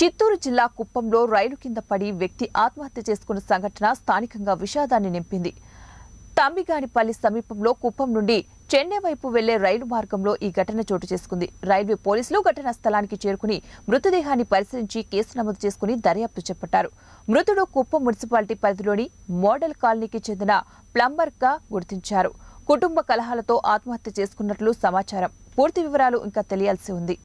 చిత్తూరు జిల్లా కుప్పంలో రైలు కింద పడి వ్యక్తి ఆత్మహత్య చేసుకున్న సంఘటన స్థానికంగా విషాదాన్ని నింపింది. తంబిగానిపల్లి సమీపంలో కుప్పం నుండి చెన్నై వైపు వెళ్ళే రైలు మార్గంలో ఈ ఘటన చోటు చేసుకుంది. రైల్వే పోలీసులు ఘటనా స్థలానికి చేరుకుని మృతదేహాన్ని పరిశీలించి కేసు నమోదు చేసుకుని దర్యాప్తు చేపట్టారు. మృతుడు కుప్పం మున్సిపాలిటీ పరిధిలోని మోడల్ కాలనీకి చెందిన ప్లంబర్గా గుర్తించారు. కుటుంబ కలహాలతో ఆత్మహత్య చేసుకున్నట్లు సమాచారం. పూర్తి వివరాలు ఇంకా తెలియాల్సి ఉంది.